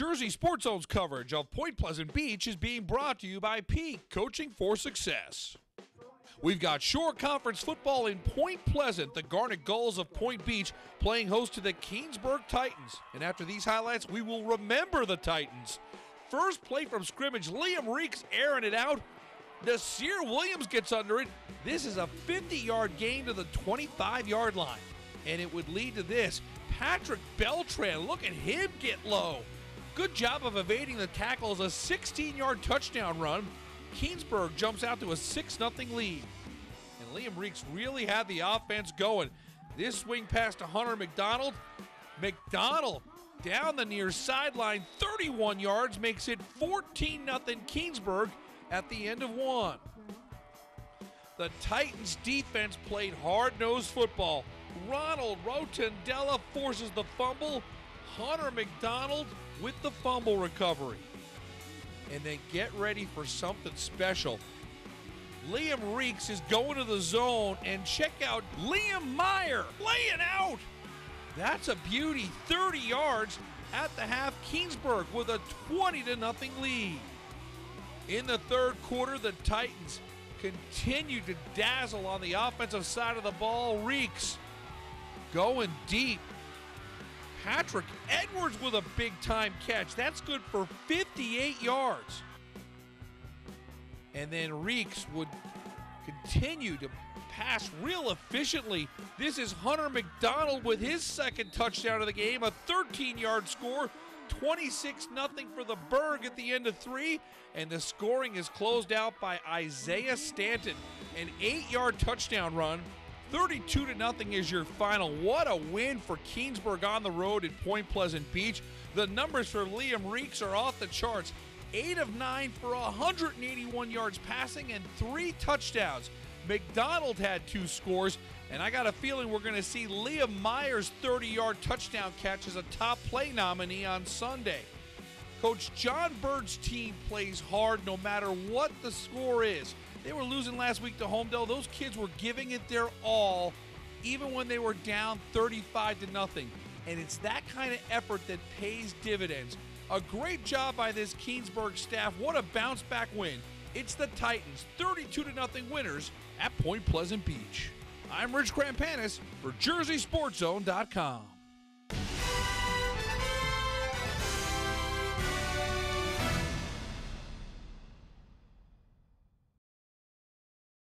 Jersey Sports Zone's coverage of Point Pleasant Beach is being brought to you by Peak Coaching for Success. We've got Shore Conference football in Point Pleasant. The Garnet Gulls of Point Beach playing host to the Keansburg Titans. And after these highlights, we will remember the Titans. First play from scrimmage, Liam Riecks airing it out. Nasir Williams gets under it. This is a 50 yard gain to the 25 yard line. And it would lead to this. Patrick Beltran, look at him get low. Good job of evading the tackle as a 16 yard touchdown run. Keansburg jumps out to a 6 0 lead. And Liam Riecks really had the offense going. This swing pass to Hunter McDonald. McDonald down the near sideline, 31 yards, makes it 14 0 Keansburg at the end of one. The Titans defense played hard nosed football. Ronald Rotundella forces the fumble. Hunter McDonald with the fumble recovery. And then get ready for something special. Liam Riecks is going to the zone and check out Liam Meyer laying out. That's a beauty. 30 yards at the half. Keansburg with a 20 to nothing lead. In the third quarter, the Titans continue to dazzle on the offensive side of the ball. Riecks going deep. Patrick Edwards with a big time catch. That's good for 58 yards. And then Riecks would continue to pass real efficiently. This is Hunter McDonald with his second touchdown of the game, a 13 yard score. 26 0 for the Berg at the end of three, and the scoring is closed out by Isaiah Stanton. An eight yard touchdown run 32 to nothing is your final. What a win for Keansburg on the road at Point Pleasant Beach. The numbers for Liam Riecks are off the charts. 8 of 9 for 181 yards passing and 3 touchdowns. McDonald had 2 scores, and I got a feeling we're going to see Liam Meyer's 30 yard touchdown catch as a top play nominee on Sunday. Coach John Bird's team plays hard no matter what the score is. They were losing last week to Holmdel. Those kids were giving it their all, even when they were down 35 to nothing. And it's that kind of effort that pays dividends. A great job by this Keansburg staff. What a bounce back win. It's the Titans, 32 to nothing winners at Point Pleasant Beach. I'm Rich Chrampanis for JerseySportsZone.com.